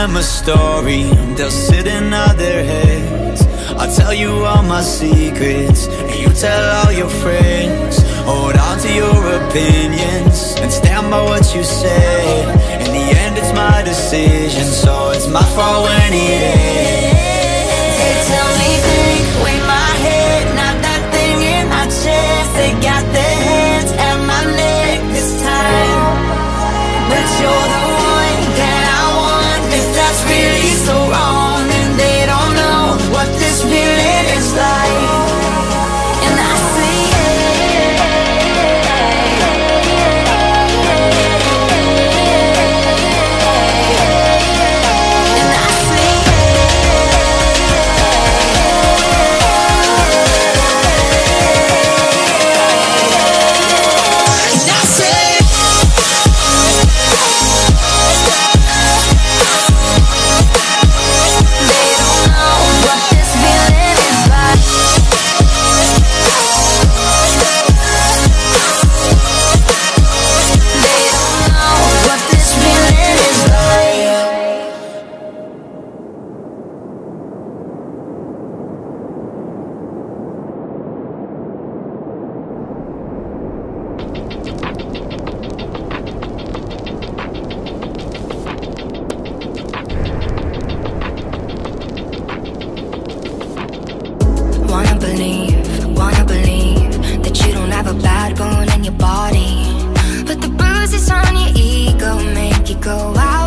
them a story They'll sit and nod their heads. I'll tell you all my secrets And you tell all your friends. Hold on to your opinions And stand by what you say. In the end it's my decision So it's my fault when it ends. go out.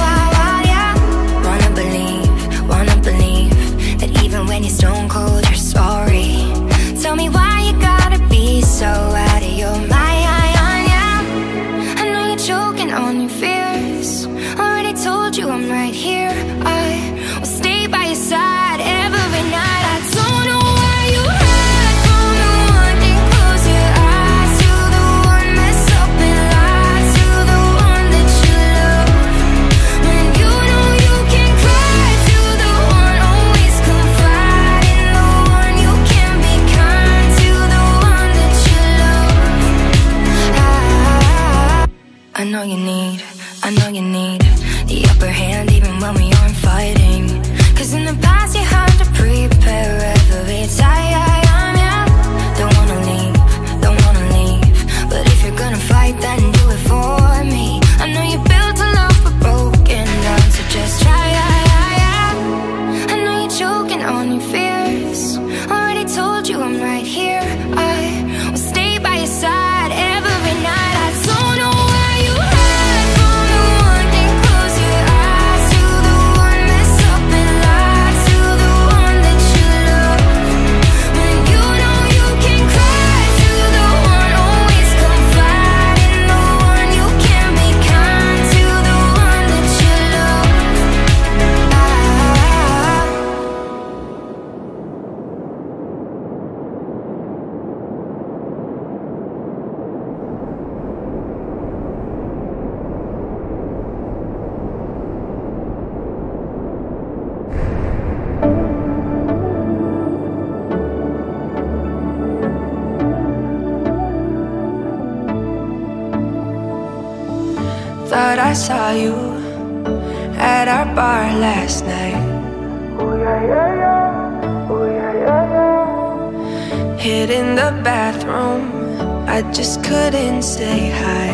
thought I saw you at our bar last night. Ooh, yeah, yeah, yeah. Ooh, yeah, yeah, yeah. Hid in the bathroom, I just couldn't say hi.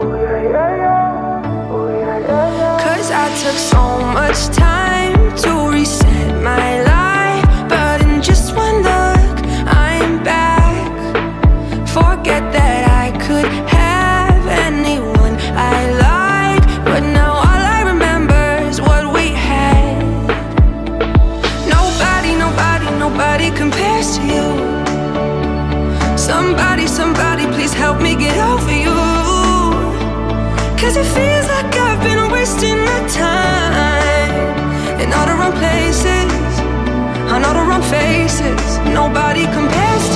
Ooh, yeah, yeah, yeah. Ooh, yeah, yeah, yeah. Cause I took so much time to reset my life. Cause it feels like I've been wasting my time. In all the wrong places, on all the wrong faces. Nobody compares